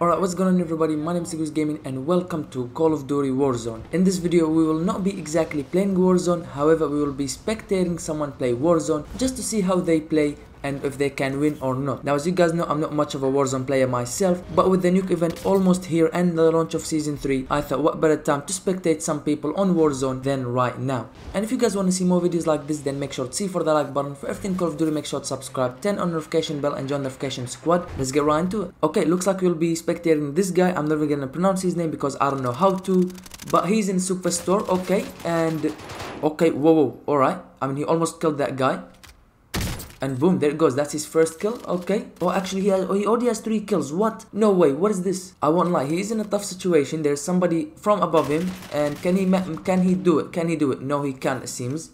Alright, what's going on everybody? My name is Ctigirs Gaming and welcome to Call of Duty Warzone. In this video, we will not be exactly playing Warzone, however, we will be spectating someone play Warzone just to see how they play and if they can win or not. Now as you guys know I'm not much of a Warzone player myself but with the nuke event almost here and the launch of season 3 I thought what better time to spectate some people on Warzone than right now. And if you guys want to see more videos like this then make sure to see for the like button for everything Call of Duty make sure to subscribe 10 on notification bell and join the notification squad. Let's get right into it. Okay looks like we'll be spectating this guy I'm never gonna pronounce his name because I don't know how to but he's in superstore okay and okay whoa whoa alright I mean he almost killed that guy and boom, there it goes. That's his first kill. Okay. Oh, actually, he, has, oh, he already has three kills. What? No way. What is this? I won't lie. He's in a tough situation. There's somebody from above him. And can he can he do it? Can he do it? No, he can't, it seems.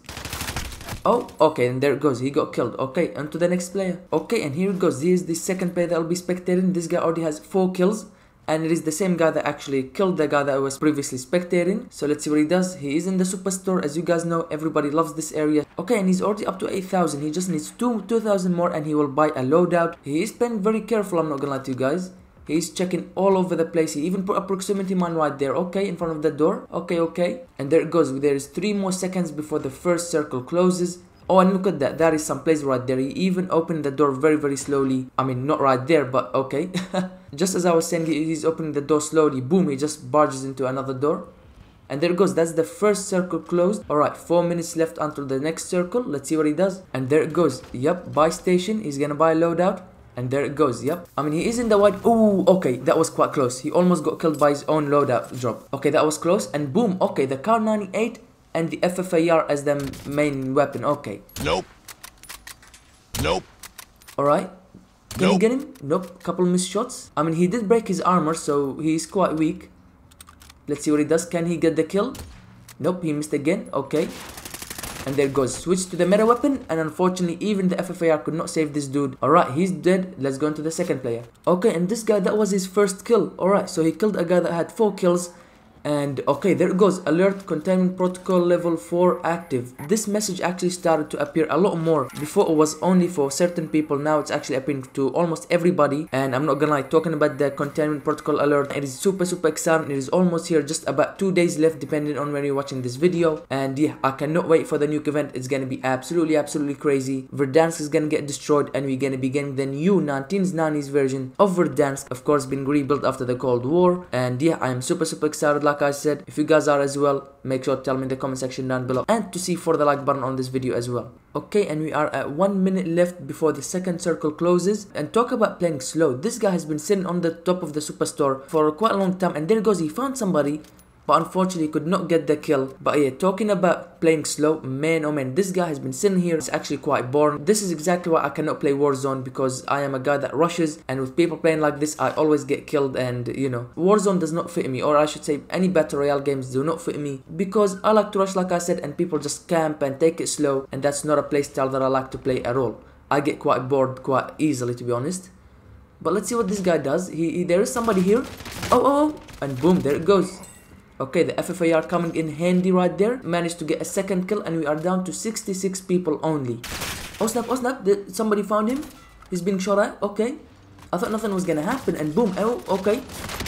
Oh, okay, and there it goes. He got killed. Okay, on to the next player. Okay, and here it goes. Here's the second player that I'll be spectating. This guy already has four kills and it is the same guy that actually killed the guy that I was previously spectating. So let's see what he does. He is in the superstore. As you guys know, everybody loves this area. Okay, and he's already up to 8,000. He just needs 2 2,000 more and he will buy a loadout. He is being very careful, I'm not gonna lie to you guys. He's checking all over the place. He even put a proximity mine right there. Okay, in front of the door. Okay, okay. And there it goes. There is 3 more seconds before the first circle closes. Oh, and look at that. That is some place right there. He even opened the door very, very slowly. I mean, not right there, but okay. just as I was saying, he's opening the door slowly. Boom, he just barges into another door. And there it goes. That's the first circle closed. Alright, 4 minutes left until the next circle. Let's see what he does. And there it goes. Yep, buy station. He's gonna buy a loadout. And there it goes, yep. I mean, he is in the white. Oh, okay, that was quite close. He almost got killed by his own loadout drop. Okay, that was close. And boom, okay, the Kar 98 and the FFAR as the main weapon. Okay. Nope. Nope. Alright. Can nope. you get him? Nope. Couple missed shots. I mean, he did break his armor, so he's quite weak. Let's see what he does. Can he get the kill? Nope, he missed again. Okay. And there goes. Switch to the meta weapon. And unfortunately, even the FFAR could not save this dude. Alright, he's dead. Let's go into the second player. Okay, and this guy, that was his first kill. Alright, so he killed a guy that had 4 kills and okay there it goes. Alert containment protocol level 4 active. This message actually started to appear a lot more. Before it was only for certain people. Now it's actually appearing to almost everybody. And i'm not gonna lie talking about the containment protocol alert it is super super exciting. It is almost here just about two days left depending on when you're watching this video. And yeah i cannot wait for the nuke event. It's gonna be absolutely absolutely crazy. Verdansk is gonna get destroyed and we're gonna be getting the new 1990s version of verdansk of course being rebuilt after the cold war. And yeah i am super super excited like I said. If you guys are as well, make sure to tell me in the comment section down below and to see for the like button on this video as well. Okay, and we are at one minute left before the second circle closes. And talk about playing slow. This guy has been sitting on the top of the superstore for quite a long time and there goes, he found somebody but unfortunately could not get the kill. But yeah, talking about playing slow, man oh man, this guy has been sitting here, it's actually quite boring. This is exactly why I cannot play Warzone because I am a guy that rushes and with people playing like this, I always get killed and you know, Warzone does not fit me or I should say any Battle Royale games do not fit me because I like to rush like I said and people just camp and take it slow and that's not a playstyle that I like to play at all. I get quite bored quite easily to be honest. But let's see what this guy does. He, he there is somebody here. Oh, oh, oh, and boom, there it goes. Okay, the FFAR coming in handy right there. Managed to get a second kill and we are down to 66 people only. Oh snap, oh snap, somebody found him? He's being shot at, okay. I thought nothing was gonna happen and boom, oh, okay.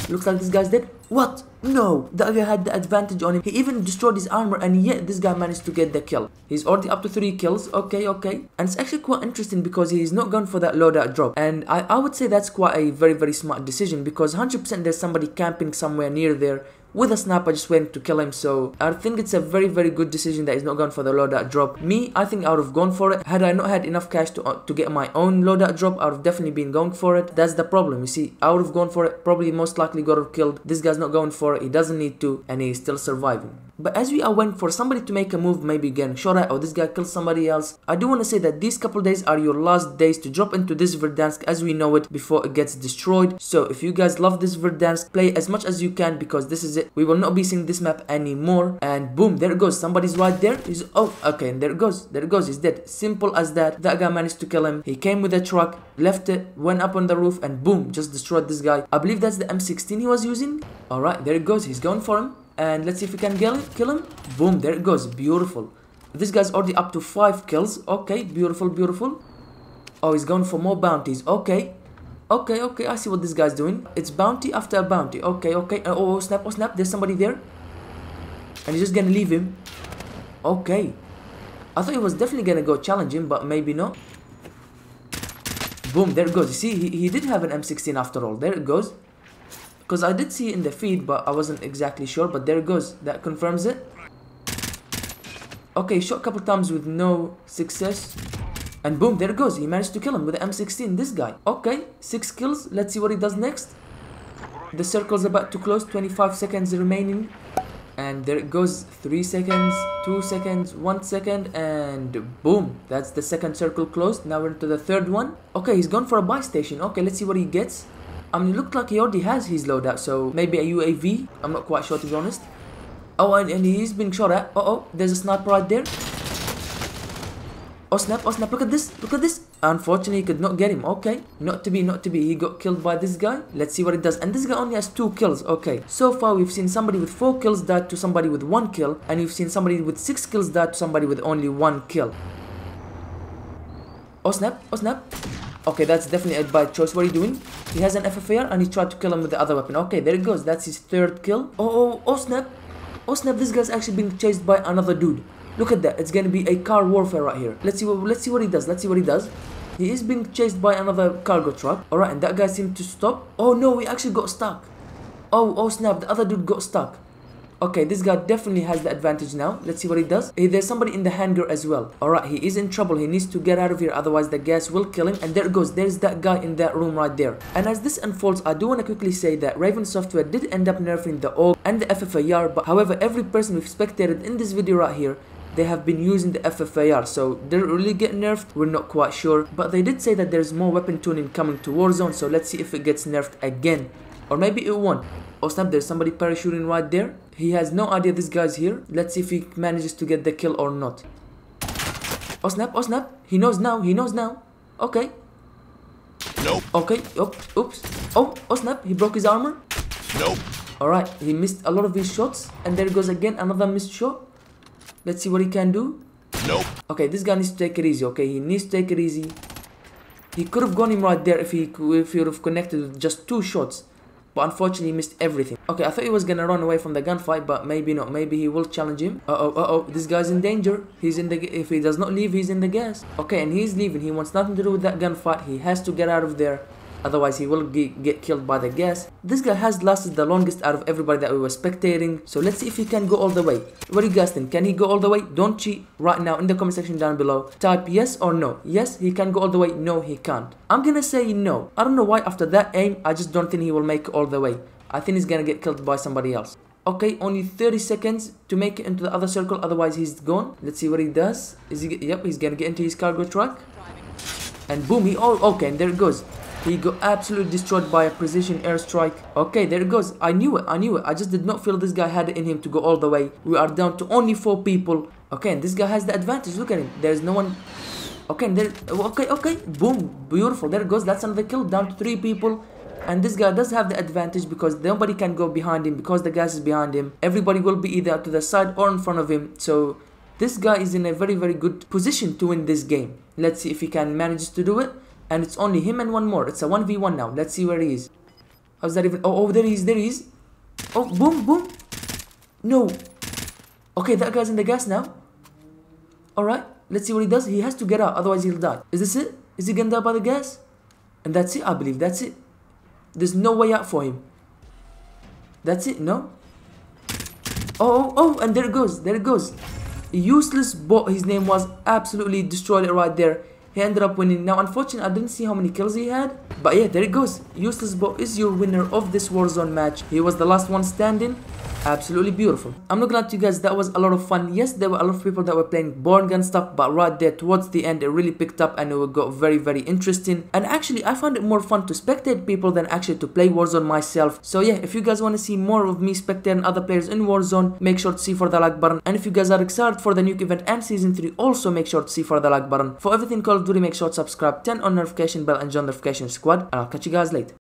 Looks like this guy's dead. What? No, the other had the advantage on him. He even destroyed his armor and yet this guy managed to get the kill. He's already up to 3 kills, okay, okay. And it's actually quite interesting because he's not going for that loadout drop. And I, I would say that's quite a very, very smart decision because 100% there's somebody camping somewhere near there with a snap I just went to kill him so I think it's a very very good decision that he's not gone for the loadout drop. Me I think I would have gone for it. Had I not had enough cash to, uh, to get my own loadout drop I would have definitely been going for it. That's the problem you see. I would have gone for it. Probably most likely got killed. This guy's not going for it. He doesn't need to and he's still surviving but as we are waiting for somebody to make a move, maybe again shot at or this guy killed somebody else, I do want to say that these couple days are your last days to drop into this Verdansk as we know it before it gets destroyed. So if you guys love this Verdansk, play as much as you can because this is it. We will not be seeing this map anymore. And boom, there it goes. Somebody's right there. He's, oh, okay, and there it goes. There it goes. He's dead. Simple as that. That guy managed to kill him. He came with a truck, left it, went up on the roof, and boom, just destroyed this guy. I believe that's the M16 he was using. Alright, there it goes. He's going for him and let's see if we can kill him, kill him. Boom, there it goes. Beautiful. This guy's already up to 5 kills. Okay, beautiful, beautiful. Oh, he's going for more bounties. Okay. Okay, okay, I see what this guy's doing. It's bounty after a bounty. Okay, okay. Uh, oh, oh, snap, oh, snap. There's somebody there. And he's just gonna leave him. Okay. I thought he was definitely gonna go challenge him, but maybe not. Boom, there it goes. You see, he, he did have an M16 after all. There it goes. Because I did see it in the feed, but I wasn't exactly sure. But there it goes. That confirms it. Okay, shot a couple times with no success. And boom, there it goes. He managed to kill him with the M16, this guy. Okay, 6 kills. Let's see what he does next. The circle's about to close. 25 seconds remaining. And there it goes. 3 seconds, 2 seconds, 1 second. And boom. That's the second circle closed. Now we're into the third one. Okay, he's gone for a buy station. Okay, let's see what he gets. I mean, it looked like he already has his loadout. So maybe a UAV. I'm not quite sure to be honest. Oh, and, and he's being shot at. Uh oh, there's a sniper right there. Oh snap, oh snap, look at this, look at this. Unfortunately, he could not get him. Okay, not to be, not to be. He got killed by this guy. Let's see what it does. And this guy only has two kills. Okay, so far we've seen somebody with four kills died to somebody with one kill. And we've seen somebody with six kills died to somebody with only one kill. Oh snap, oh snap. Okay, that's definitely a bad choice. What are you doing? He has an FFAR and he tried to kill him with the other weapon. Okay, there it goes. That's his third kill. Oh, oh, oh snap. Oh snap, this guy's actually being chased by another dude. Look at that. It's gonna be a car warfare right here. Let's see what let's see what he does. Let's see what he does. He is being chased by another cargo truck. Alright, and that guy seemed to stop. Oh no, he actually got stuck. Oh, oh snap, the other dude got stuck. Okay, this guy definitely has the advantage now. Let's see what he does. Hey, there's somebody in the hangar as well. Alright, he is in trouble. He needs to get out of here, otherwise the gas will kill him. And there it goes. There's that guy in that room right there. And as this unfolds, I do want to quickly say that Raven Software did end up nerfing the AUG and the FFAR. But however, every person we've spectated in this video right here they have been using the FFAR so did it really get nerfed we're not quite sure but they did say that there's more weapon tuning coming to Warzone so let's see if it gets nerfed again or maybe it won't oh snap there's somebody parachuting right there he has no idea this guy's here let's see if he manages to get the kill or not oh snap oh snap he knows now he knows now okay Nope. okay oops oops oh oh snap he broke his armor Nope. Alright, he missed a lot of his shots. And there goes again another missed shot. Let's see what he can do. Nope. Okay, this guy needs to take it easy, okay? He needs to take it easy. He could have gone him right there if he if he would have connected with just two shots. But unfortunately, he missed everything. Okay, I thought he was gonna run away from the gunfight, but maybe not. Maybe he will challenge him. Uh-oh, uh-oh. This guy's in danger. He's in the... If he does not leave, he's in the gas. Okay, and he's leaving. He wants nothing to do with that gunfight. He has to get out of there otherwise he will get, killed by the gas. This guy has lasted the longest out of everybody that we were spectating, so let's see if he can go all the way. What do you guys think? Can he go all the way? Don't cheat right now in the comment section down below. Type yes or no. Yes, he can go all the way. No, he can't. I'm gonna say no. I don't know why after that aim, I just don't think he will make all the way. I think he's gonna get killed by somebody else. Okay, only 30 seconds to make it into the other circle, otherwise he's gone. Let's see what he does. Is he, yep, he's gonna get into his cargo truck. And boom, he, oh, okay, and there it goes. He got absolutely destroyed by a precision airstrike. Okay, there it goes. I knew it. I knew it. I just did not feel this guy had it in him to go all the way. We are down to only four people. Okay, and this guy has the advantage. Look at him. There's no one. Okay, there. Okay, okay. Boom. Beautiful. There it goes. That's another kill. Down to three people. And this guy does have the advantage because nobody can go behind him because the gas is behind him. Everybody will be either to the side or in front of him. So this guy is in a very, very good position to win this game. Let's see if he can manage to do it and it's only him and one more. It's a 1v1 now. Let's see where he is. How's that even? Oh, oh, there he is, there he is. Oh, boom, boom. No. Okay, that guy's in the gas now. Alright, let's see what he does. He has to get out, otherwise he'll die. Is this it? Is he gonna die by the gas? And that's it, I believe. That's it. There's no way out for him. That's it, no? Oh, oh, oh, and there it goes. There it goes. Useless bot, his name was absolutely destroyed it right there he ended up winning. Now, unfortunately, I didn't see how many kills he had. But yeah, there it goes. Useless Bo is your winner of this Warzone match. He was the last one standing absolutely beautiful i'm lie to you guys that was a lot of fun yes there were a lot of people that were playing born gun stuff but right there towards the end it really picked up and it got very very interesting and actually i found it more fun to spectate people than actually to play warzone myself so yeah if you guys want to see more of me spectating other players in warzone make sure to see for the like button and if you guys are excited for the nuke event and season 3 also make sure to see for the like button for everything of duty make sure to subscribe turn on notification bell and join the notification squad. And i'll catch you guys later